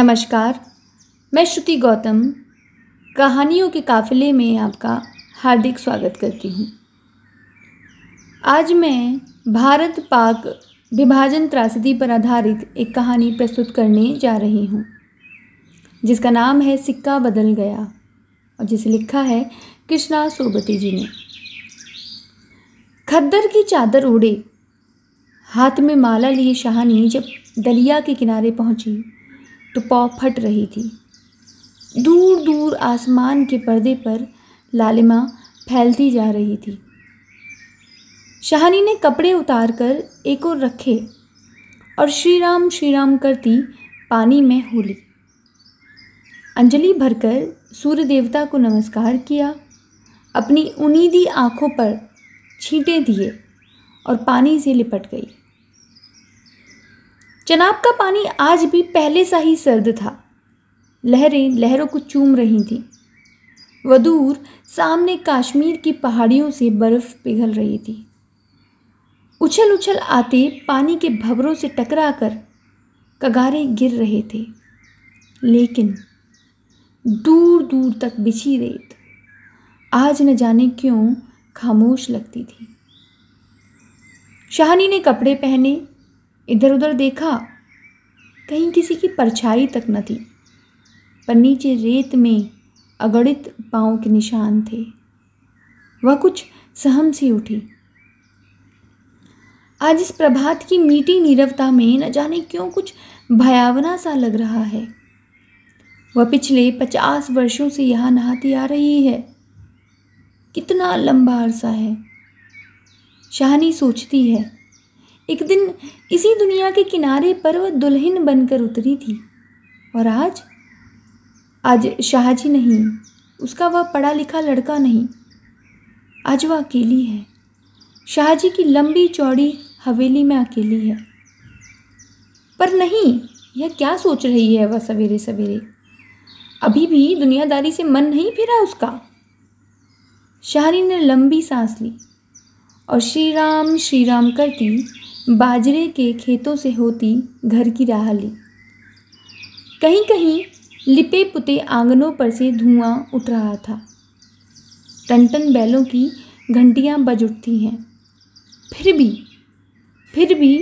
नमस्कार, मैं श्रुति गौतम, कहानियों के काफ़िले में आपका हार्दिक स्वागत करती हूँ। आज मैं भारत पाक विभाजन त्रासदी पर आधारित एक कहानी प्रस्तुत करने जा रही हूँ, जिसका नाम है सिक्का बदल गया, और जिसे लिखा है कृष्णा सोबती जी ने। खद्दर की चादर उड़े हाथ में माला लिए शाहानी जब दलिया के किनारे पहुँची तो पौ फट रही थी। दूर दूर आसमान के पर्दे पर लालिमा फैलती जा रही थी। शाहनी ने कपड़े उतार कर एक और रखे और श्री राम श्री राम करती पानी में होली। अंजलि भरकर सूर्य देवता को नमस्कार किया, अपनी उनीदी आँखों पर छींटे दिए और पानी से लिपट गई। चनाब का पानी आज भी पहले सा ही सर्द था। लहरें लहरों को चूम रही थीं। वदूर सामने कश्मीर की पहाड़ियों से बर्फ़ पिघल रही थी। उछल उछल आते पानी के भवरों से टकराकर कगारे गिर रहे थे। लेकिन दूर दूर तक बिछी रेत आज न जाने क्यों खामोश लगती थी। शाहनी ने कपड़े पहने इधर उधर देखा, कहीं किसी की परछाई तक न थी, पर नीचे रेत में अगणित पाँव के निशान थे। वह कुछ सहम सी उठी। आज इस प्रभात की मीठी नीरवता में न जाने क्यों कुछ भयावना सा लग रहा है। वह पिछले पचास वर्षों से यहाँ नहाती आ रही है। कितना लंबा अरसा है। शाहनी सोचती है। एक दिन इसी दुनिया के किनारे पर वह दुल्हन बनकर उतरी थी। और आज आज शाहजी नहीं, उसका वह पढ़ा लिखा लड़का नहीं, आज वह अकेली है। शाहजी की लंबी चौड़ी हवेली में अकेली है। पर नहीं, यह क्या सोच रही है वह सवेरे सवेरे अभी भी दुनियादारी से मन नहीं फिरा उसका। शाहरी ने लंबी सांस ली और श्री राम श्री राम करती बाजरे के खेतों से होती घर की राह ली कहीं कहीं लिपे पुते आंगनों पर से धुआँ उठ रहा था। टन टन बैलों की घंटियाँ बज उठती हैं। फिर भी फिर भी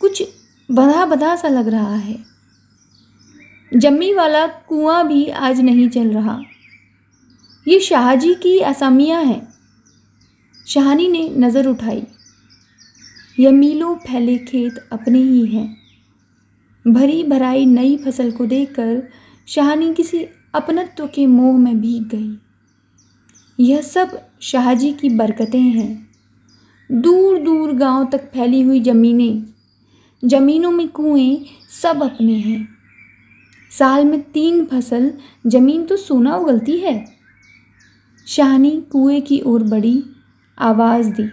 कुछ बधा बधा सा लग रहा है। जम्मी वाला कुआँ भी आज नहीं चल रहा। ये शाहजी की असामियाँ हैं। शाहनी ने नज़र उठाई। यह मीलों फैले खेत अपने ही हैं। भरी भराई नई फ़सल को देखकर शाहनी किसी अपनत्व के मोह में भीग गई। यह सब शाहजी की बरकतें हैं। दूर दूर गाँव तक फैली हुई ज़मीनें, ज़मीनों में कुएँ सब अपने हैं। साल में तीन फ़सल, ज़मीन तो सोना उगलती है। शाहनी कुएँ की ओर बढ़ी आवाज़ दी।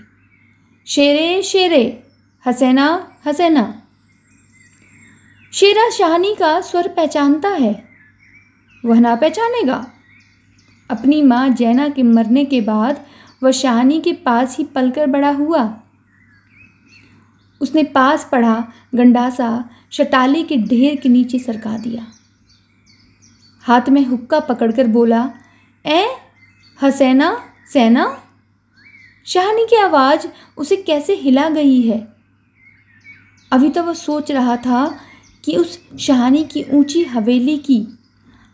शेरे शेरे, हसैना हसैना। शेरा शाहनी का स्वर पहचानता है, वह ना पहचानेगा। अपनी माँ जैना के मरने के बाद वह शाहनी के पास ही पलकर बड़ा हुआ। उसने पास पढ़ा, गंडासा शटाले के ढेर के नीचे सरका दिया। हाथ में हुक्का पकड़कर बोला ए हसैना, सैना? शाहनी की आवाज़ उसे कैसे हिला गई है? अभी तो वह सोच रहा था कि उस शाहनी की ऊँची हवेली की,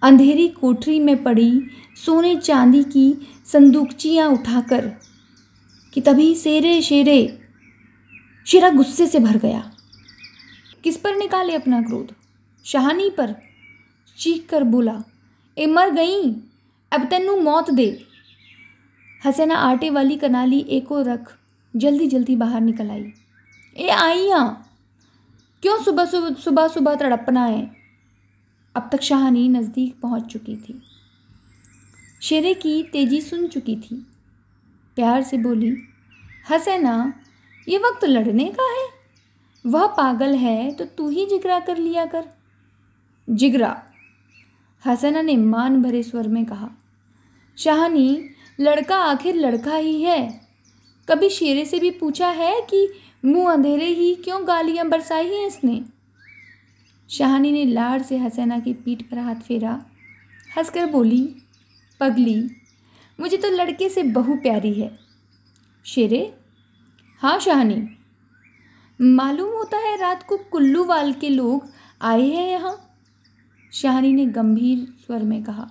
अंधेरी कोठरी में पड़ी सोने चांदी की संदूकचियाँ उठाकर, कि तभी शेरे शेरे, शेरा गुस्से से भर गया। किस पर निकाले अपना क्रोध? शाहनी पर? चीख कर बोला, ए, मर गई? अब तेनू मौत दे। हसैना आटे वाली कनाली एको रख जल्दी जल्दी बाहर निकल आई। ए, आई यहाँ। क्यों सुबह सुबह सुबह सुबह तड़पना है? अब तक शाहनी नज़दीक पहुँच चुकी थी। शेरे की तेज़ी सुन चुकी थी। प्यार से बोली, हसैना, ये वक्त लड़ने का है? वह पागल है तो तू ही जिगरा कर लिया कर। जिगरा? हसैना ने मान भरे स्वर में कहा। शाहनी लड़का आखिर लड़का ही है। कभी शेरे से भी पूछा है कि मुँह अंधेरे ही क्यों गालियाँ बरसाई हैं इसने? शाहानी ने लाड़ से हसैना की पीठ पर हाथ फेरा। हंसकर बोली, पगली, मुझे तो लड़के से बहु प्यारी है। शेरे? हाँ शाहानी। मालूम होता है रात को कुल्लू वाल के लोग आए हैं यहाँ? शाहानी ने गंभीर स्वर में कहा।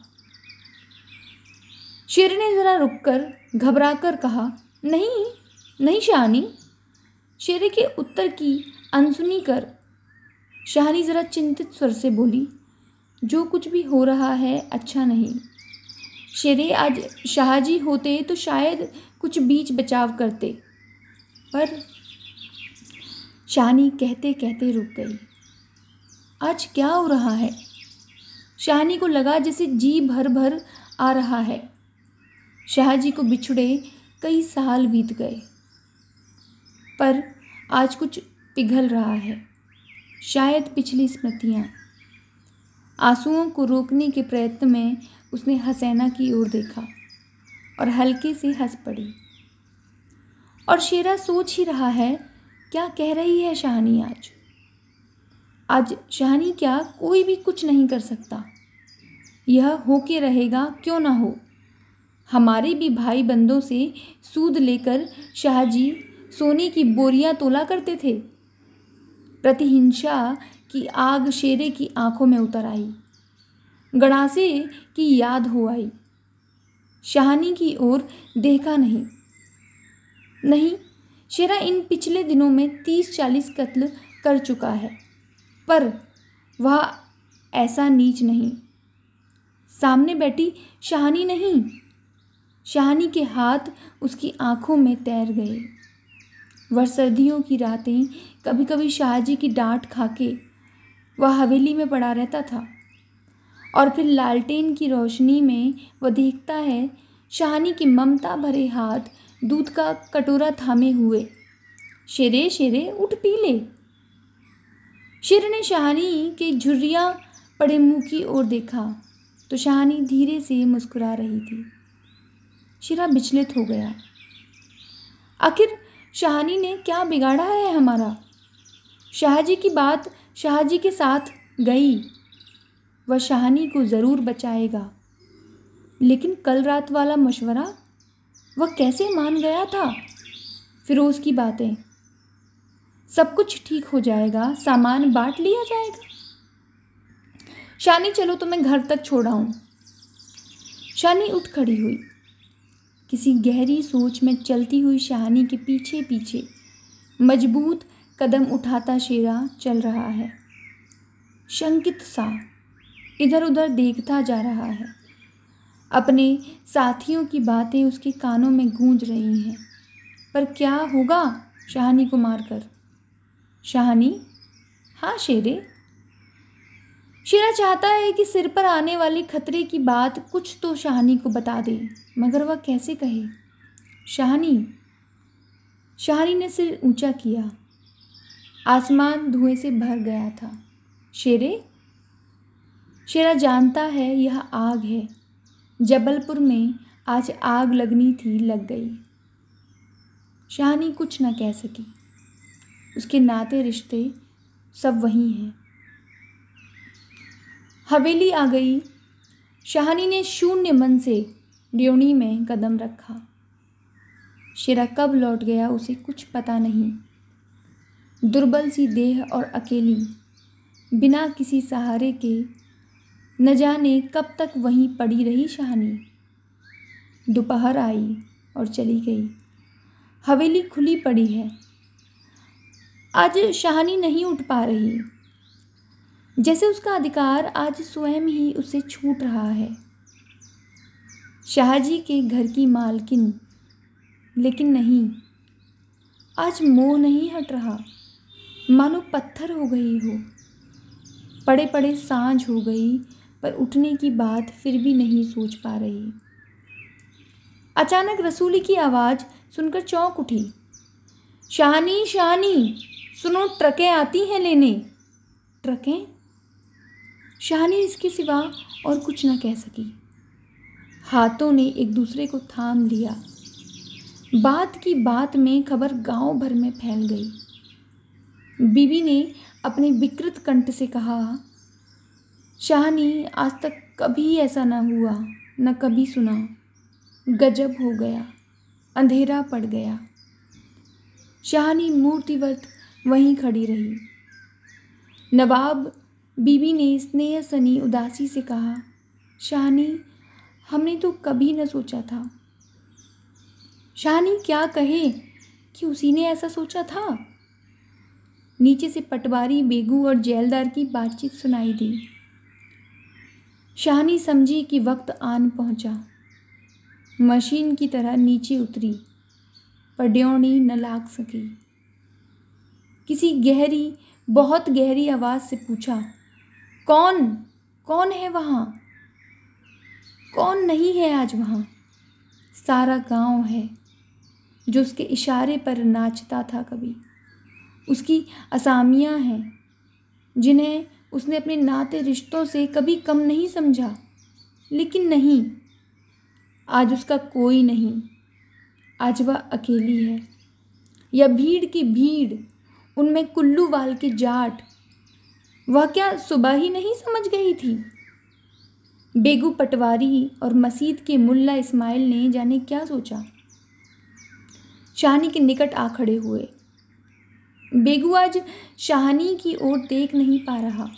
शेर ने ज़रा रुककर घबराकर कहा, नहीं नहीं शाहानी। शेरे के उत्तर की अनसुनी कर शाहानी ज़रा चिंतित स्वर से बोली, जो कुछ भी हो रहा है अच्छा नहीं। शेरे आज शाहजी होते तो शायद कुछ बीच बचाव करते। पर शाहानी कहते कहते रुक गई। आज क्या हो रहा है? शाहानी को लगा जैसे जी भर भर आ रहा है। शाहजी को बिछड़े कई साल बीत गए। पर आज कुछ पिघल रहा है। शायद पिछली स्मृतियाँ। आंसुओं को रोकने के प्रयत्न में उसने हसैना की ओर देखा और हल्के से हंस पड़ी। और शेरा सोच ही रहा है, क्या कह रही है शाहनी आज? आज शाहानी क्या कोई भी कुछ नहीं कर सकता। यह हो के रहेगा, क्यों ना हो? हमारे भी भाई बंदों से सूद लेकर शाहजी सोने की बोरियाँ तोला करते थे। प्रतिहिंसा की आग शेरे की आँखों में उतर आई। गड़ासे की याद हो आई। शाहानी की ओर देखा नहीं। नहीं, शेरा इन पिछले दिनों में तीस चालीस कत्ल कर चुका है, पर वह ऐसा नीच नहीं। सामने बैठी शाहानी नहीं। शाहानी के हाथ उसकी आँखों में तैर गए। वह सर्दियों की रातें कभी कभी शाहजी की डांट खाके वह हवेली में पड़ा रहता था। और फिर लालटेन की रोशनी में वह देखता है शाहानी की ममता भरे हाथ दूध का कटोरा थामे हुए। शेरे शेरे, उठ पी ले शेर ने शाहानी के झुर्रिया पड़े मुँह की ओर देखा तो शाहानी धीरे से मुस्कुरा रही थी। शिरा विचलित हो गया। आखिर शाहानी ने क्या बिगाड़ा है हमारा? शाहजी की बात शाहजी के साथ गई। वह शाहानी को ज़रूर बचाएगा। लेकिन कल रात वाला मशवरा वह कैसे मान गया था? फिरोज़ की बातें। सब कुछ ठीक हो जाएगा, सामान बांट लिया जाएगा। शानी चलो तो मैं घर तक छोड़ा हूँ शानी उठ खड़ी हुई। किसी गहरी सोच में चलती हुई शाहानी के पीछे पीछे मज़बूत कदम उठाता शेरा चल रहा है। शंकित सा इधर उधर देखता जा रहा है। अपने साथियों की बातें उसके कानों में गूंज रही हैं। पर क्या होगा शाहानी को मारकर? शाहानी? हाँ शेरे। शेरा चाहता है कि सिर पर आने वाली खतरे की बात कुछ तो शाहानी को बता दे, मगर वह कैसे कहे? शाहानी? शाहानी ने सिर ऊँचा किया। आसमान धुएँ से भर गया था। शेरे? शेरा जानता है यह आग है। जबलपुर में आज आग लगनी थी, लग गई। शाहानी कुछ न कह सकी। उसके नाते रिश्ते सब वही हैं। हवेली आ गई। शाहानी ने शून्य मन से ड्योनी में कदम रखा। शिरा कब लौट गया उसे कुछ पता नहीं। दुर्बल सी देह और अकेली, बिना किसी सहारे के, न जाने कब तक वहीं पड़ी रही शाहानी। दोपहर आई और चली गई। हवेली खुली पड़ी है। आज शाहानी नहीं उठ पा रही। जैसे उसका अधिकार आज स्वयं ही उसे छूट रहा है। शाहजी के घर की मालकिन, लेकिन नहीं, आज मोह नहीं हट रहा। मानो पत्थर हो गई हो पड़े पड़े साँझ हो गई, पर उठने की बात फिर भी नहीं सोच पा रही। अचानक रसूली की आवाज़ सुनकर चौंक उठी। शाहानी शाहानी, सुनो, ट्रकें आती हैं लेने। ट्रकें? शाहानी इसके सिवा और कुछ न कह सकी। हाथों ने एक दूसरे को थाम लिया। बात की बात में खबर गाँव भर में फैल गई। बीबी ने अपने विकृत कंठ से कहा, शाहनी, आज तक कभी ऐसा न हुआ, न कभी सुना। गजब हो गया, अंधेरा पड़ गया। शाहनी मूर्तिवत वहीं खड़ी रही। नवाब बीबी ने स्नेह सनी उदासी से कहा शाहनी हमने तो कभी न सोचा था। शाहनी क्या कहे कि उसी ने ऐसा सोचा था? नीचे से पटवारी, बेगू और जेलदार की बातचीत सुनाई दी। शाहनी समझी कि वक्त आन पहुँचा। मशीन की तरह नीचे उतरी, पर ड्योणी न लाग सकी। किसी गहरी, बहुत गहरी आवाज़ से पूछा कौन? कौन है वहाँ? कौन नहीं है आज वहाँ? सारा गाँव है, जो उसके इशारे पर नाचता था कभी। उसकी असामियाँ हैं, जिन्हें उसने अपने नाते रिश्तों से कभी कम नहीं समझा। लेकिन नहीं, आज उसका कोई नहीं। आज वह अकेली है। या भीड़ की भीड़, उनमें कुल्लू वाल के जाट वह क्या सुबह ही नहीं समझ गई थी? बेगू पटवारी और मसीद के मुल्ला इस्माइल ने जाने क्या सोचा? शाहनी के निकट आ खड़े हुए। बेगू आज शाहनी की ओर देख नहीं पा रहा।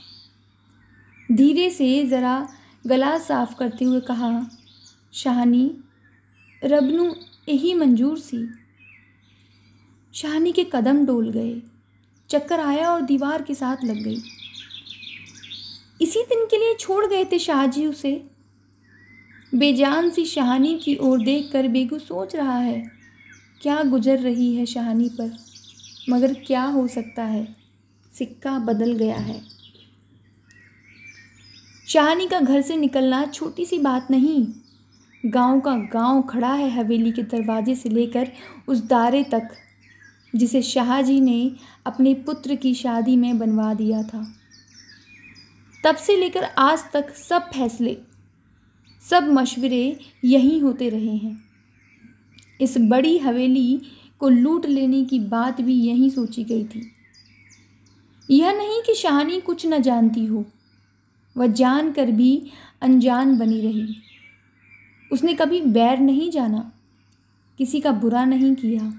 धीरे से ज़रा गला साफ़ करते हुए कहा शाहनी रबनू यही मंजूर सी? शाहनी के कदम डोल गए। चक्कर आया और दीवार के साथ लग गई। इसी दिन के लिए छोड़ गए थे शाहजी उसे। बेजान सी शाहनी की ओर देख कर बेगू सोच रहा है, क्या गुजर रही है शाहनी पर? मगर क्या हो सकता है? सिक्का बदल गया है। शाहनी का घर से निकलना छोटी सी बात नहीं। गाँव का गाँव खड़ा है हवेली के दरवाजे से लेकर उस दारे तक, जिसे शाहजी ने अपने पुत्र की शादी में बनवा दिया था। तब से लेकर आज तक सब फैसले, सब मशवरे यहीं होते रहे हैं। इस बड़ी हवेली को लूट लेने की बात भी यहीं सोची गई थी। यह नहीं कि शाहनी कुछ न जानती हो, वह जान कर भी अनजान बनी रही। उसने कभी बैर नहीं जाना, किसी का बुरा नहीं किया,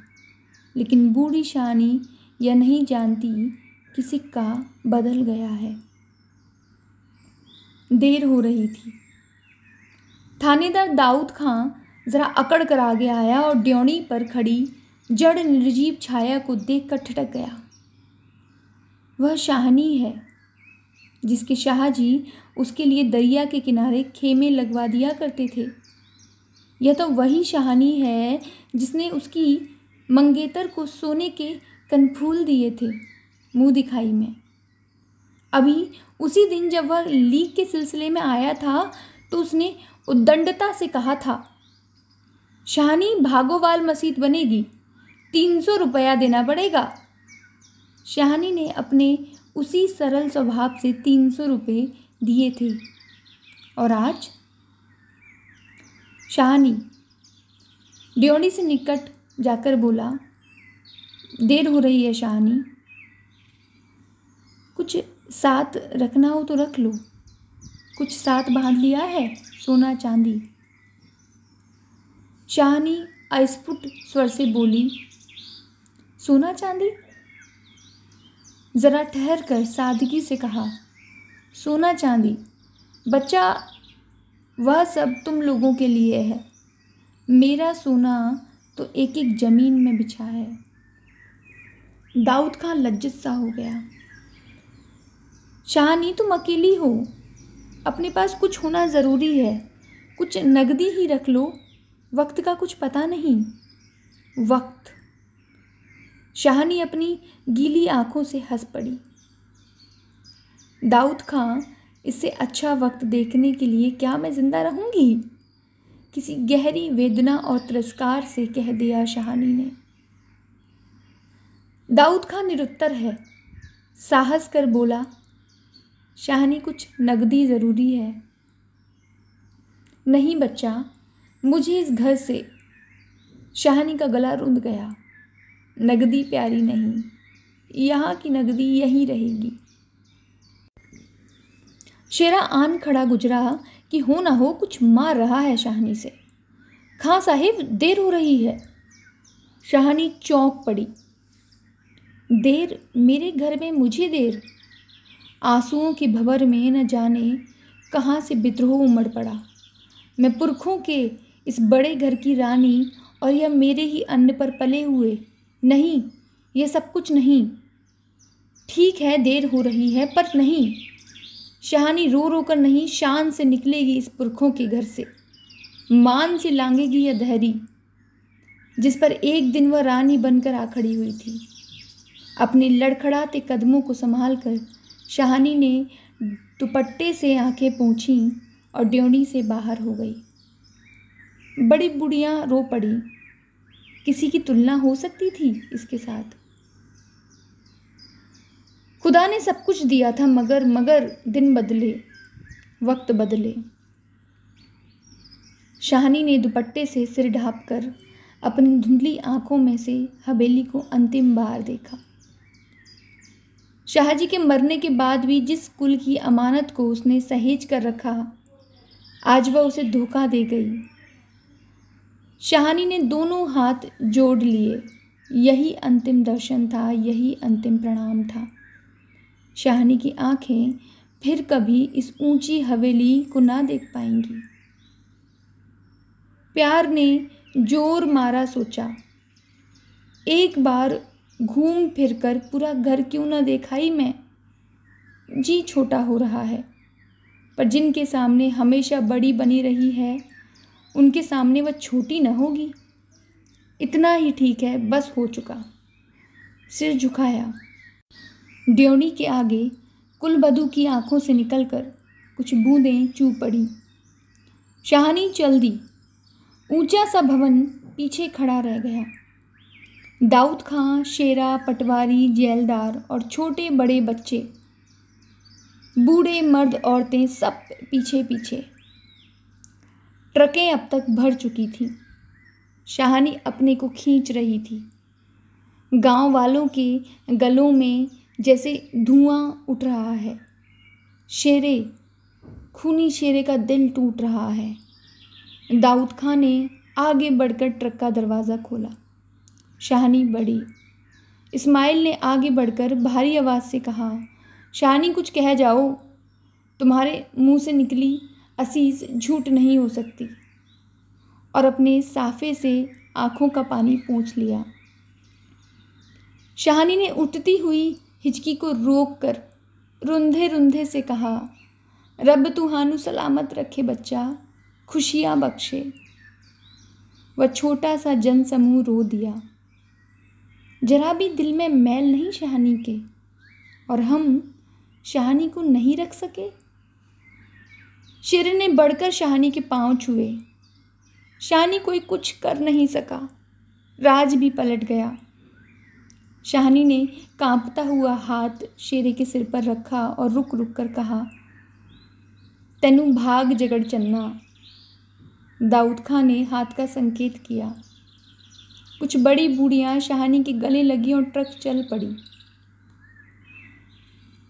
लेकिन बूढ़ी शानी यह नहीं जानती कि सिक्का बदल गया है। देर हो रही थी। थानेदार दाऊद खां ज़रा अकड़ कर आगे आया और ड्योणी पर खड़ी जड़ निर्जीव छाया को देख कर ठटक गया। वह शाहनी है, जिसके शाहजी उसके लिए दरिया के किनारे खेमे लगवा दिया करते थे। यह तो वही शाहनी है जिसने उसकी मंगेतर को सोने के कनफूल दिए थे, मुँह दिखाई में। अभी उसी दिन जब वह लीक के सिलसिले में आया था तो उसने उद्दंडता से कहा था शाहनी भागोवाल मसीद बनेगी, तीन सौ रुपया देना पड़ेगा। शाहनी ने अपने उसी सरल स्वभाव से तीन सौ रुपये दिए थे। और आज शाहनी ड्योड़ी से निकट जाकर बोला, देर हो रही है शाहनी कुछ साथ रखना हो तो रख लो। कुछ साथ बाँध लिया है, सोना चांदी। शाहनी अस्फुट स्वर से बोली, सोना चांदी? ज़रा ठहर कर सादगी से कहा, सोना चांदी, बच्चा, वह सब तुम लोगों के लिए है। मेरा सोना तो एक एक ज़मीन में बिछा है। दाऊद खान लज्जित सा हो गया। शाहनी तुम अकेली हो। अपने पास कुछ होना ज़रूरी है। कुछ नगदी ही रख लो। वक्त का कुछ पता नहीं। वक्त। शाहनी अपनी गीली आँखों से हंस पड़ी। दाऊद खां, इससे अच्छा वक्त देखने के लिए क्या मैं ज़िंदा रहूँगी? किसी गहरी वेदना और तिरस्कार से कह दिया शाहनी ने। दाऊद खां निरुत्तर है। साहस कर बोला शाहनी कुछ नगदी ज़रूरी है। नहीं बच्चा, मुझे इस घर से शाहनी का गला रुंध गया। नगदी प्यारी नहीं, यहाँ की नगदी यहीं रहेगी। शेरा आन खड़ा गुजरा कि हो ना हो, कुछ मार रहा है शाहनी से। खां साहिब, देर हो रही है। शाहनी चौंक पड़ी। देर, मेरे घर में मुझे देर। आंसुओं की भंवर में न जाने कहाँ से विद्रोह उमड़ पड़ा। मैं पुरखों के इस बड़े घर की रानी और यह मेरे ही अन्न पर पले हुए। नहीं, यह सब कुछ नहीं। ठीक है, देर हो रही है, पर नहीं। शहानी रो रो कर नहीं, शान से निकलेगी इस पुरखों के घर से। मान से लांगेगी यह दहरी, जिस पर एक दिन वह रानी बनकर आ खड़ी हुई थी। अपने लड़खड़ाते कदमों को संभाल कर शाहानी ने दुपट्टे से आँखें पोंछी और ड्योणी से बाहर हो गई। बड़ी बुढ़िया रो पड़ी। किसी की तुलना हो सकती थी इसके साथ। खुदा ने सब कुछ दिया था, मगर मगर दिन बदले, वक्त बदले। शाहनी ने दुपट्टे से सिर ढाप कर अपनी धुंधली आँखों में से हवेली को अंतिम बार देखा। शाहजी के मरने के बाद भी जिस कुल की अमानत को उसने सहेज कर रखा, आज वह उसे धोखा दे गई। शाहानी ने दोनों हाथ जोड़ लिए। यही अंतिम दर्शन था, यही अंतिम प्रणाम था। शाहानी की आँखें फिर कभी इस ऊँची हवेली को ना देख पाएँगी। प्यार ने ज़ोर मारा सोचा। एक बार घूम फिर कर पूरा घर क्यों ना देखा ही मैं? जी छोटा हो रहा है। पर जिनके सामने हमेशा बड़ी बनी रही है, उनके सामने वह छोटी न होगी। इतना ही ठीक है, बस हो चुका। सिर झुकाया। ड्योणी के आगे कुलबधु की आँखों से निकलकर कुछ बूंदें चू पड़ी। शाहनी चल दी। ऊँचा सा भवन पीछे खड़ा रह गया। दाऊद खां, शेरा, पटवारी, जेलदार और छोटे बड़े बच्चे, बूढ़े मर्द औरतें सब पीछे पीछे ट्रकें अब तक भर चुकी थीं। शाहानी अपने को खींच रही थी। गाँव वालों के गलों में जैसे धुआँ उठ रहा है। शेरे, खूनी शेरे का दिल टूट रहा है। दाऊद खां ने आगे बढ़कर ट्रक का दरवाज़ा खोला। शाहनी बढ़ी इस्माइल ने आगे बढ़कर भारी आवाज़ से कहा शाहनी कुछ कह जाओ। तुम्हारे मुँह से निकली असीस झूठ नहीं हो सकती। और अपने साफे से आँखों का पानी पूछ लिया। शाहनी ने उठती हुई हिचकी को रोक कर रुंधे रुंधे से कहा, रब तुहानु सलामत रखे बच्चा, खुशियाँ बख्शे। वह छोटा सा जन समूह रो दिया। जरा भी दिल में मैल नहीं शहानी के, और हम शहानी को नहीं रख सके? शेर ने बढ़कर शहानी के पाँव छुए। शाहनी कोई कुछ कर नहीं सका। राज भी पलट गया। शाहनी ने कांपता हुआ हाथ शेरे के सिर पर रखा और रुक रुक कर कहा, तेनू भाग जगड़ चन्ना। दाऊद खां ने हाथ का संकेत किया। कुछ बड़ी बूढ़ियाँ शहानी के गले लगी और ट्रक चल पड़ी।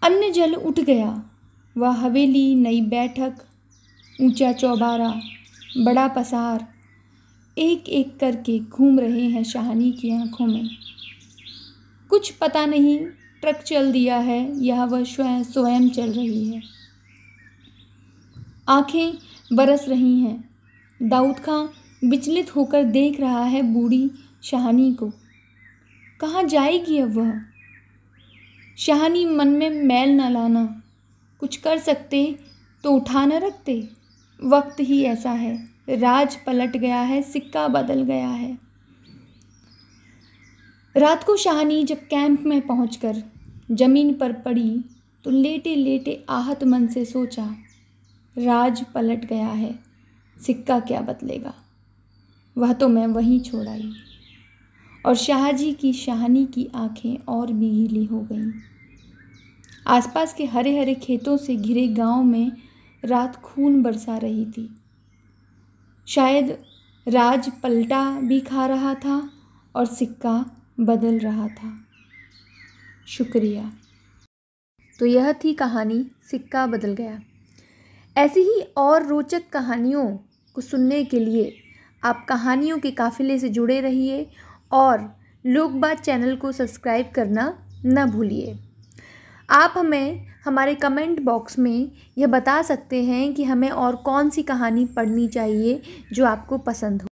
अन्य जल उठ गया। वह हवेली, नई बैठक, ऊँचा चौबारा, बड़ा पसार, एक एक करके घूम रहे हैं शाहानी की आँखों में। कुछ पता नहीं ट्रक चल दिया है यह वह स्वयं स्वयं चल रही है। आँखें बरस रही हैं। दाऊद खां विचलित होकर देख रहा है बूढ़ी शाहानी को। कहाँ जाएगी अब वह? शाहानी मन में मैल न लाना। कुछ कर सकते तो उठा न रखते। वक्त ही ऐसा है। राज पलट गया है, सिक्का बदल गया है। रात को शाहानी जब कैंप में पहुंचकर ज़मीन पर पड़ी तो लेटे लेटे आहत मन से सोचा, राज पलट गया है, सिक्का क्या बदलेगा? वह तो मैं वहीं छोड़ आई। और शाहजी की शाहनी की आँखें और भी गीली हो गईं। आसपास के हरे हरे खेतों से घिरे गाँव में रात खून बरसा रही थी। शायद राज पलटा भी खा रहा था और सिक्का बदल रहा था। शुक्रिया। तो यह थी कहानी, सिक्का बदल गया। ऐसी ही और रोचक कहानियों को सुनने के लिए आप कहानियों के काफ़िले से जुड़े रहिए और लोक बात चैनल को सब्सक्राइब करना न भूलिए। आप हमें, हमारे कमेंट बॉक्स में यह बता सकते हैं कि हमें और कौन सी कहानी पढ़नी चाहिए जो आपको पसंद हो।